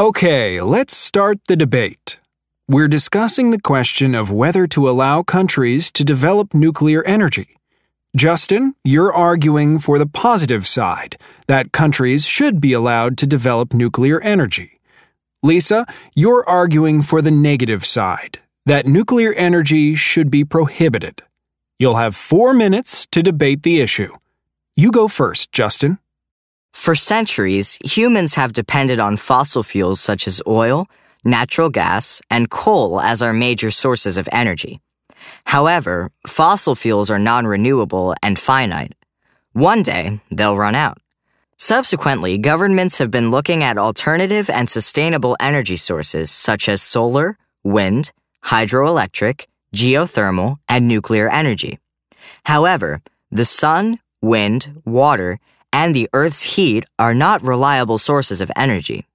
Okay, let's start the debate. We're discussing the question of whether to allow countries to develop nuclear energy. Justin, you're arguing for the positive side, that countries should be allowed to develop nuclear energy. Lisa, you're arguing for the negative side, that nuclear energy should be prohibited. You'll have four minutes to debate the issue. You go first, Justin. For centuries, humans have depended on fossil fuels such as oil, natural gas, and coal as our major sources of energy. However, fossil fuels are non renewable and finite. One day, they'll run out. Subsequently, governments have been looking at alternative and sustainable energy sources such as solar, wind, hydroelectric, geothermal, and nuclear energy. However, the sun, wind, water, and the Earth's heat are not reliable sources of energy.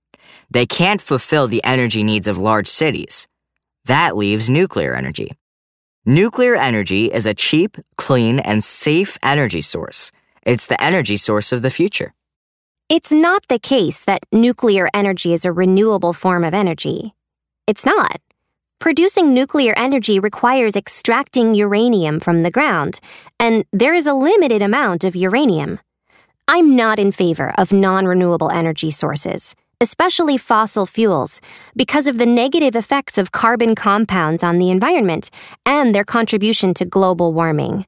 They can't fulfill the energy needs of large cities. That leaves nuclear energy. Nuclear energy is a cheap, clean, and safe energy source. It's the energy source of the future. It's not the case that nuclear energy is a renewable form of energy. It's not. Producing nuclear energy requires extracting uranium from the ground, and there is a limited amount of uranium. I'm not in favor of non renewable energy sources, especially fossil fuels, because of the negative effects of carbon compounds on the environment and their contribution to global warming.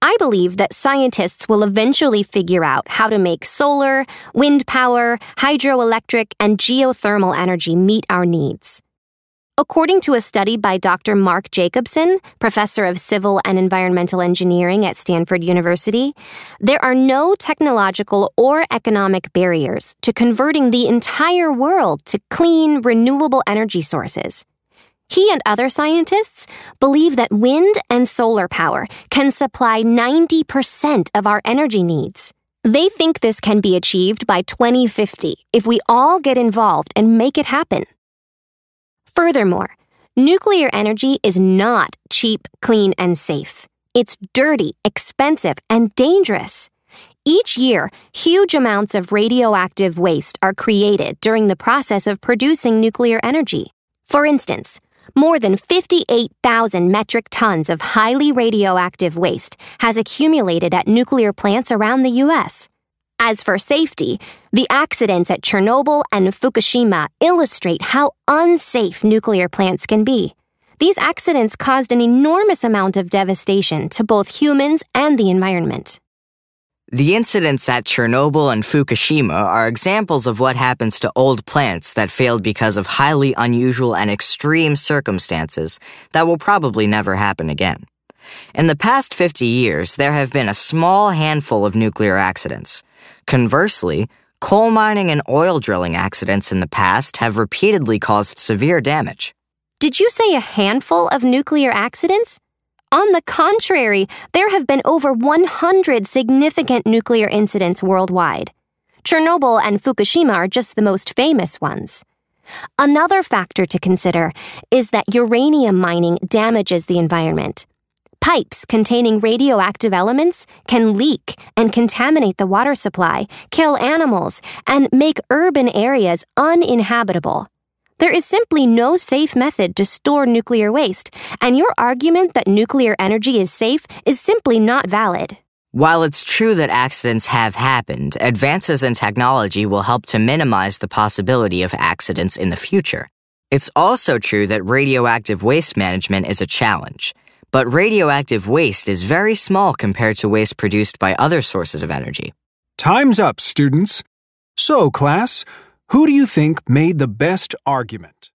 I believe that scientists will eventually figure out how to make solar, wind power, hydroelectric, and geothermal energy meet our needs. According to a study by Dr. Mark Jacobson, professor of civil and environmental engineering at Stanford University, there are no technological or economic barriers to converting the entire world to clean, renewable energy sources. He and other scientists believe that wind and solar power can supply 90% of our energy needs. They think this can be achieved by 2050 if we all get involved and make it happen. Furthermore, nuclear energy is not cheap, clean, and safe. It's dirty, expensive, and dangerous. Each year, huge amounts of radioactive waste are created during the process of producing nuclear energy. For instance, more than 58,000 metric tons of highly radioactive waste has accumulated at nuclear plants around the U.S. As for safety, the accidents at Chernobyl and Fukushima illustrate how unsafe nuclear plants can be. These accidents caused an enormous amount of devastation to both humans and the environment. The incidents at Chernobyl and Fukushima are examples of what happens to old plants that failed because of highly unusual and extreme circumstances that will probably never happen again. In the past 50 years, there have been a small handful of nuclear accidents. Conversely, coal mining and oil drilling accidents in the past have repeatedly caused severe damage. Did you say a handful of nuclear accidents? On the contrary, there have been over 100 significant nuclear incidents worldwide. Chernobyl and Fukushima are just the most famous ones. Another factor to consider is that uranium mining damages the environment. Pipes containing radioactive elements can leak and contaminate the water supply, kill animals, and make urban areas uninhabitable. There is simply no safe method to store nuclear waste, and your argument that nuclear energy is safe is simply not valid. While it's true that accidents have happened, advances in technology will help to minimize the possibility of accidents in the future. It's also true that radioactive waste management is a challenge. But radioactive waste is very small compared to waste produced by other sources of energy. Time's up, students. So, class, who do you think made the best argument?